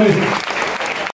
Amém.